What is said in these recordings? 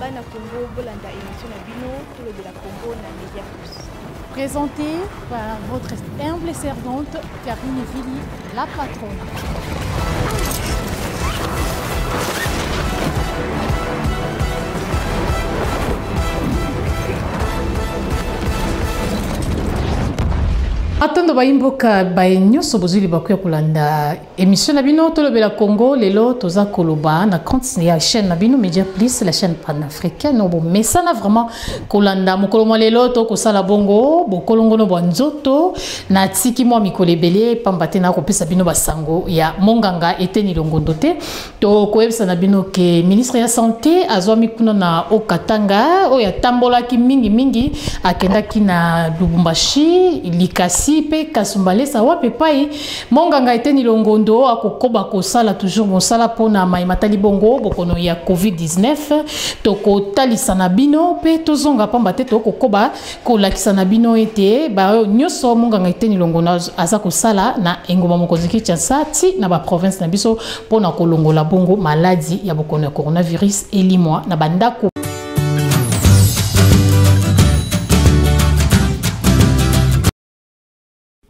bana congo bolanda émission na bino tolobela congo na media plus Présenté par votre humble servante Karine Vili. La patrona. atondo bayimboka baye nyonso bozwi libaku ya kolanda émission na bino tolobela congo lelo toza koloba na compte ya chaîne na bino media plus la chaîne panafricaine oyo bomesana vraiment kolanda mokolo mwa lelo tokosala bongo bokolongono bwa nzoto natiki mwa mikolo ebele mpamba te nakopesa bino basango ya monganga eteni longondo te tokoyebisa na bino ke ministre ya sante azwami kuna na okatanga oyo atambolaki mingimingi akendaki na lubumbashi likasi mpe kasumbalesa wapi epai monganga eteni longondo akokoba kosala toujours mosala mpo na mai matali bongo bokono ya covid-19 tokotalisa na bino mpe tozonga mpamba te tokokoba kolakisa na bino ete baoyo nyonso monganga eteni longono aza kosala na engumba mokonzi kinshasa ti na baprovince na biso mpo na kolongola bongo maladi ya bokono ya coronavirus elimwa na bandako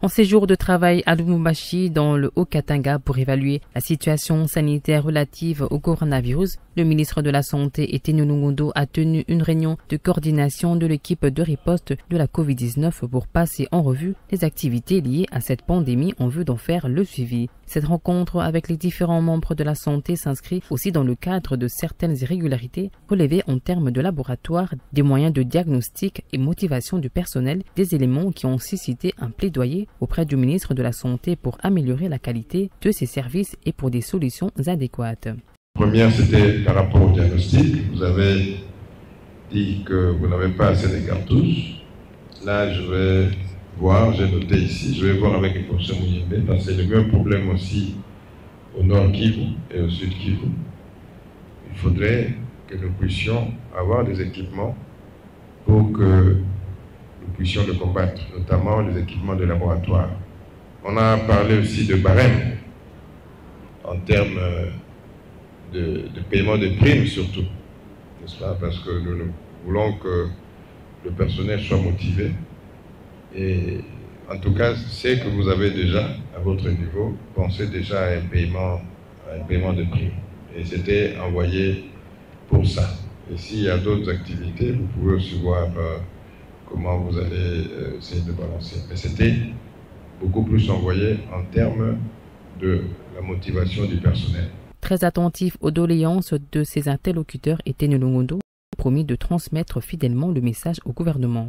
en séjour de travail à Lumumbashi dans le Haut-Katanga pour évaluer la situation sanitaire relative au coronavirus. Le ministre de la Santé, Étienne Nungundo, a tenu une réunion de coordination de l'équipe de riposte de la COVID-19 pour passer en revue les activités liées à cette pandémie en vue d'en faire le suivi. Cette rencontre avec les différents membres de la santé s'inscrit aussi dans le cadre de certaines irrégularités relevées en termes de laboratoire, des moyens de diagnostic et motivation du personnel, des éléments qui ont suscité un plaidoyer auprès du ministre de la Santé pour améliorer la qualité de ses services et pour des solutions adéquates. La première, c'était par rapport au diagnostic. Vous avez dit que vous n'avez pas assez de cartouches. Là, je vais voir, j'ai noté ici, je vais voir avec le professeur Mouyembe, parce que c'est le même problème aussi au nord Kivu et au sud Kivu. Il faudrait que nous puissions avoir des équipements pour que puissions le combattre, notamment les équipements de laboratoire. On a parlé aussi de barème en termes euh, de, paiement de primes surtout, nest Parce que nous, voulons que le personnel soit motivé. Et en tout cas, c'est que vous avez déjà, à votre niveau, pensé déjà à un paiement, un paiement de primes. Et c'était envoyé pour ça. Et s'il y a d'autres activités, vous pouvez aussi voir... Euh, comment vous allez euh, essayer de balancer. Mais c'était beaucoup plus envoyé en termes de la motivation du personnel. Très attentif aux doléances de ses interlocuteurs, Etienne a promis de transmettre fidèlement le message au gouvernement.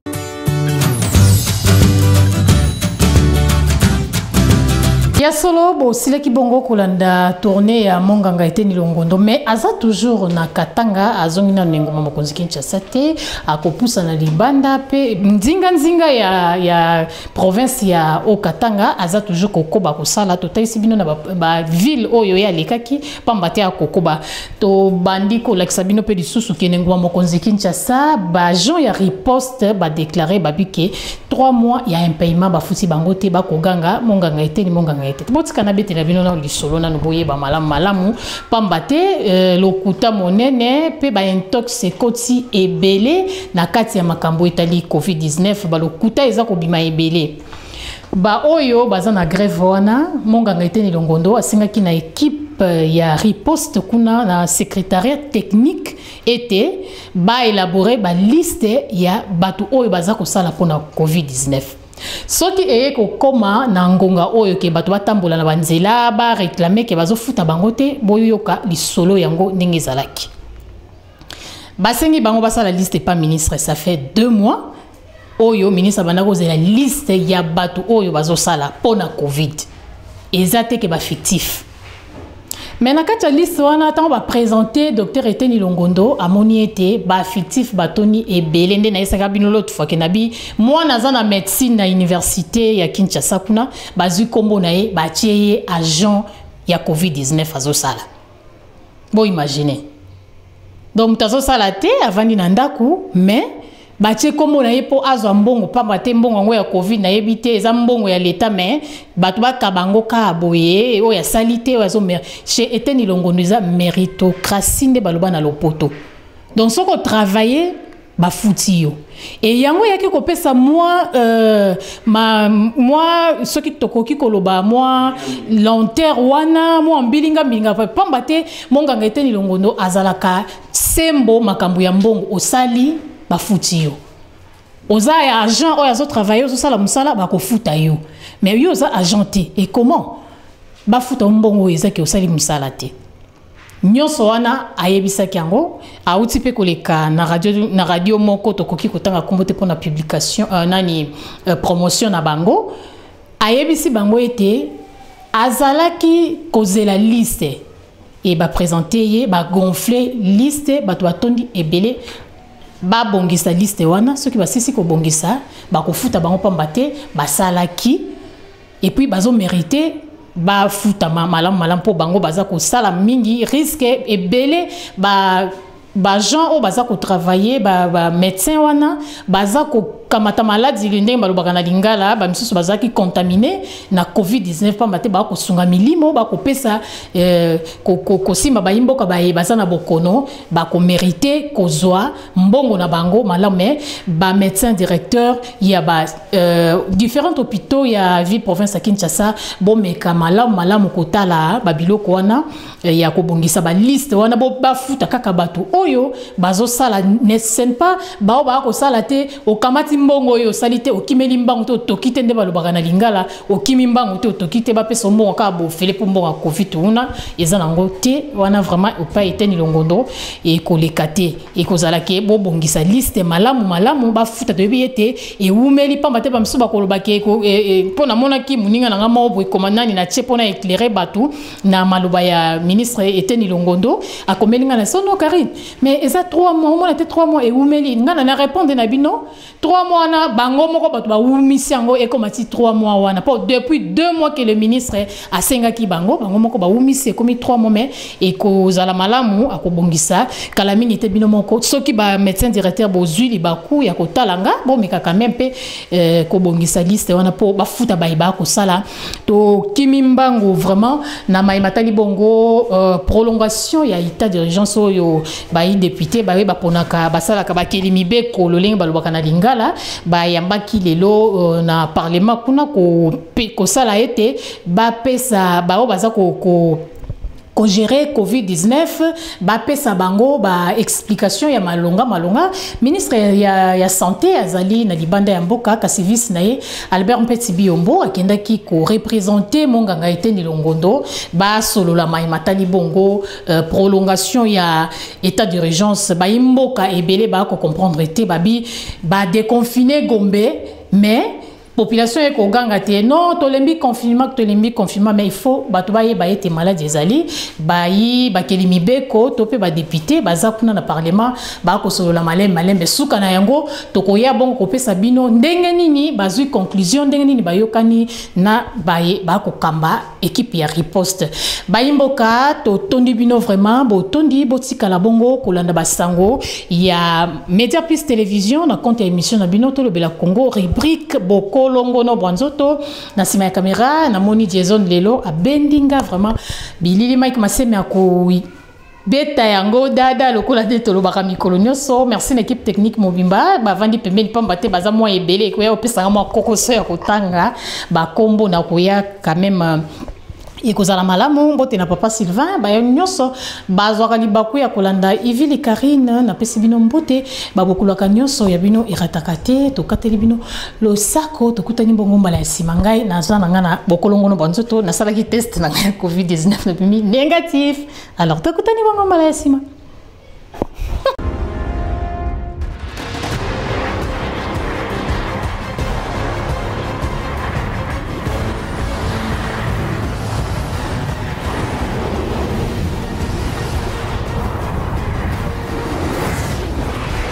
ya solo bosilaki bongo kolanda tourne ya monganga eteni longondo mais aza toujours na katanga azongi nano na engumba mokonzi kinshasa te akopusana libanda mpe nzinganzinga ya, ya province ya o katanga aza toujours kokoba kosala totalisi bino na baville ba oyo ye alekaki mpamba te akokoba tobandi kolakisa bino mpe lisusu kende nguma mokonzi kinshasa baagent ya riposte badeklare babi ke 3 mois ya impayement bafuti bango te bakoganga monganga eteni monganga ete botika nabetela bino nano lisolo nano boyeba malamu malamu pamba te euh, lokuta monene mpe baintox ekoti ebele na kati ya makambo etali covid-19 balokuta eza kobima ebele Ba oyo baza na grève wana monganga Eteni Longondo asengaki na equipe Euh, ya riposte kuna na secrétariat technique ete baelabore baliste ya bato oyo baza kosala mpona covid-19 soki eye kokoma na ngonga oyo ke bato batambola na banzela bareklame ke bazofuta bango te boyoka lisolo yango ndenge ezalaki basengi bango basala liste epa ministre ça fait deux mois oyo ministre abanda kozela liste ya bato oyo bazosala mpo na covid eza te ke bafictif me na kati ya liste wana ntango bapresente docteur eteni longondo amoni ete bafictif batoni ebele nde nayesaka bino lotfake na bi mwana aza na médecine na université ya kinshasa kuna bazwi nkombo na ye batie ye agent ya covid-19 azosala Bon, imaginez. Donc, moto azosala te, avandi na ndaku, mais batie nkombo na ye mpo azwa mbongo mpamba te mbongo yango ya covid nayebi te eza mbongo ya leta me bato bakaba yango kaka boye oyo asali te oyo azo chez eteni longondo eza méritocratie nde baloba na lopoto donc soki otravaille bafuti yo e yango eyaki kopesa mwa euh, ma, mwa soki tokoki koloba mwa lenteur wana mwa mbilinga mbilinga pamba te monganga eteni longondo azalaka sembo makambo ya mbongo osali bafuti yo oza ya agent oyo azotravaille ozosala mosala bakofuta yo mais yo oza agent te e comment bafuta yo mbongo oyo ezaki osali mosala te nyonso wana ayebisaki yango auti mpe koleka na radio, na radio moko tokoki kotanga nkombo te mpo na publication uh, nani uh, promotion na bango ayebisi bango ete azalaki kozela liste e bapresente ye bagonfle liste bato batondi ebele babongisa liste wana soki basisi kobongisa bakofuta bango mpamba te basalaki et puis bazo merite bafutama malamu malamu mpo bango baza kosala mingi riske ebele ba bagen oyo baza kotravaille bamédecin ba wana baza kokamata maladi ndenge balobaka na lingala bamisusu bazalaki contamine na covid-19 mpamba te bakosunga milimo bakopesa eh, kosimba ko, ko, bayimboka baye baza na bokono bakomerite kozwa mbongo na bango malamu mais ba médecin directeur ya ba euh, différents hôpitaux ya ville province ya kinshasa bomeka malamu malamu kotala babiloko wana euh, ya kobongisa baliste wana bafuta kaka bato oyo bazosala ne sene pas bao baya kosala te okamati mbongo oyo osali te okimeli mbangu te otoki te nde balobaka na lingala okimi mbangu te otoki te bapesa mbongo kaka bofele mpo mbongo ya covid kuna eza nango te wana vraiment epai eteni longondo ekoleka te ekozala ke bobongisa liste malamu malamu bafuta toyebi ete ewumeli mpamba te bamisusu bakoloba ke mpo e, e, namonaki moninga na ngai moko boye koma nani na tie mpo na éclaire bato na maloba ya ministre eteni longondo akomeli ngai na sono karine mais eza 3 mois omona te 3 mois ewumeli nga na répondre na bino 3 mois wana bango moko bato bawumisi yango ekoma ti 3 mois wana mpo depuis 2 mois ke le ministre asengaki bango bango moko bawumisi ekomi 3 mois mai ekozala malamu akobongisa kala mingi te bino moko soki ba médecin directeur bozwi libaku ya kotala nga bomekaka me mpe euh, kobongisa liste wana mpo bafuta baye bakosala tokimi mbangu vraiment na mai matali bongo uh, prolongation ya état d'urgence oyo bayi député baye baponaka basalaka bakeli mibeko lolenge balobaka na lingala bayambaki lelo uh, na parlement kuna kosala ko ete bapesa baoyo baza ko, ko ko gérer covid 19 bapesa bango baexplication ya malonga malonga ministre ya, ya santé azali na libanda ya mboka kasi vice na ye albert mpeti biombo akendaki korepresente monganga eteni longondo basolola mai matali bongo euh, prolongation ya état d'urgence bayi mboka ebele bakokomprendre te babi badeconfine gombe mais population ye koganga te non tolembi confinement tolembi confinement mais il faut bato bayeba ete maladi ezali bayi bakeli mibeko to mpe badepute baza kuna na parlement bakosolola malembe malembe suka na yango tokoya bongo kopesa bino ndenge nini bazwi conclusion ndenge nini bayokani na baye bakokamba ekipe ya riposte bayimboka totondi bino vraiment botondi botikala bongo kolanda basango ya media plus télévision na compte ya émission na bino tolobela congo rubrique bokolongono bwa nzoto na nsima ya kamera namoni jason lelo abendi nga vraiment bilili mike maseme ako beta yango dada lokola nde tolobaka mikolo nyonso merci na équipe technique mobimba bavandi pembeni mpamba te baza mwa ebele ekoya kopesaka mwa kokoso ya kotanga bakombo na koya quand même euh, ekozala malamu mbote na papa sylvain bayo nyonso bazwaka libaku ya kolanda ivili karine napesi bino mbote babokolaka nyonso ya bino erataka te tokateli bino losako tokutani bongo mbala ya nsima ngai naza na ngai na bokolongono bwa nzoto nasalaki test na ngai ya covid-19 nabimi négatif alors tokutani bongo mbala ya nsima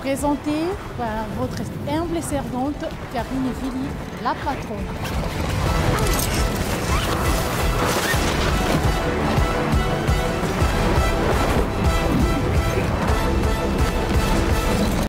Présentée par votre humble servante Karine Vili, la patronne.